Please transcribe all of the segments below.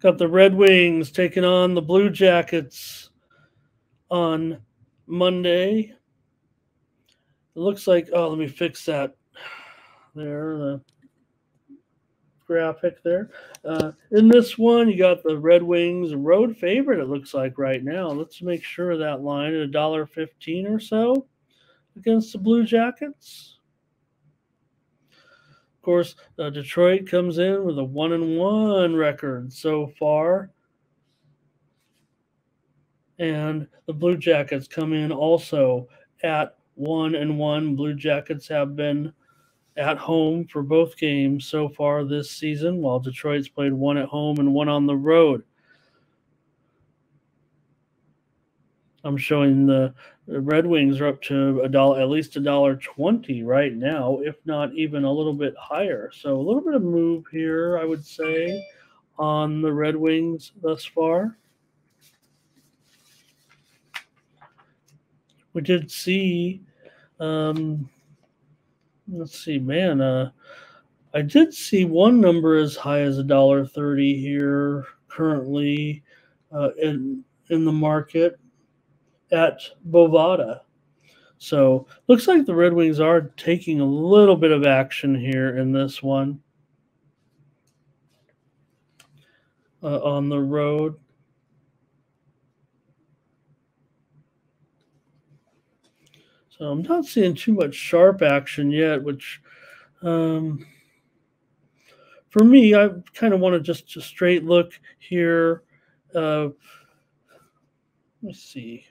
got the Red Wings taking on the Blue Jackets on Monday. It looks like, oh, let me fix that there, the graphic there. Uh, in this one, you got the Red Wings road favorite, it looks like right now. Let's make sure that line at a dollar fifteen or so against the Blue Jackets. Of course, uh, Detroit comes in with a one and one record so far. And the Blue Jackets come in also at one and one. Blue Jackets have been at home for both games so far this season, while Detroit's played one at home and one on the road. I'm showing the, Red Wings are up to a dollar, at least a dollar twenty right now, if not even a little bit higher. So a little bit of move here, I would say, on the Red Wings thus far. We did see, um, let's see, man, uh, I did see one number as high as a dollar thirty here currently uh, in in the market at Bovada. So looks like the Red Wings are taking a little bit of action here in this one uh, on the road. So I'm not seeing too much sharp action yet, which um, for me, I kind of want to just a straight look here. Uh, let's see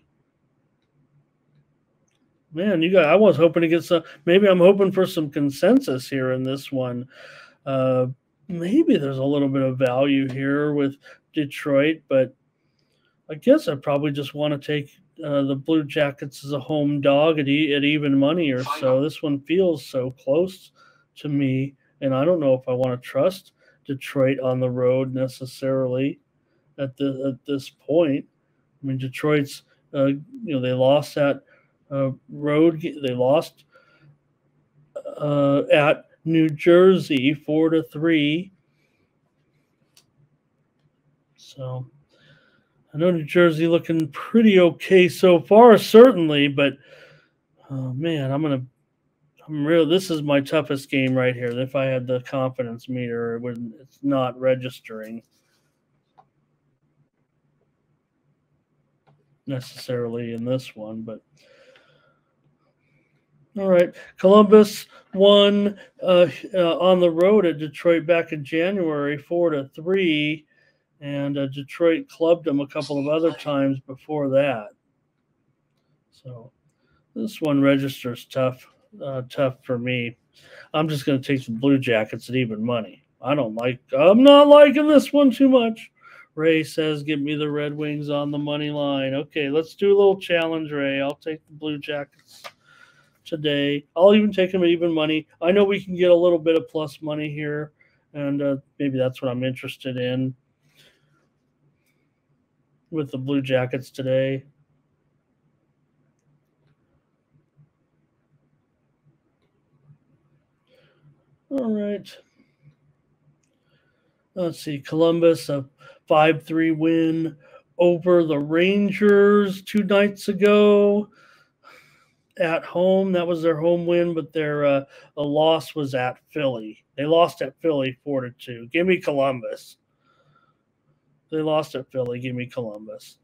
man, you got. I was hoping to get some. Maybe I'm hoping for some consensus here in this one. Uh, maybe there's a little bit of value here with Detroit, but I guess I probably just want to take uh, the Blue Jackets as a home dog at, e- at even money or so. This one feels so close to me, and I don't know if I want to trust Detroit on the road necessarily at the at this point. I mean, Detroit's uh, you know they lost that uh, road. They lost uh, at New Jersey four to three. So I know New Jersey looking pretty okay so far, certainly, but oh man, I'm gonna. I'm real. This is my toughest game right here. If I had the confidence meter, it would. It's not registering necessarily in this one, but all right. Columbus won uh, uh, on the road at Detroit back in January, four to three, and uh, Detroit clubbed them a couple of other times before that. So this one registers tough, uh, tough for me. I'm just going to take the Blue Jackets at even money. I don't like. I'm not liking this one too much. Ray says, "Give me the Red Wings on the money line." Okay, let's do a little challenge, Ray. I'll take the Blue Jackets today. I'll even take them at even money. I know we can get a little bit of plus money here, and uh, maybe that's what I'm interested in with the Blue Jackets today. All right. Let's see. Columbus, a 5 3 win over the Rangers two nights ago at home. That was their home win, but their uh, a loss was at Philly. They lost at Philly four to two. Give me Columbus. They lost at Philly. Give me Columbus.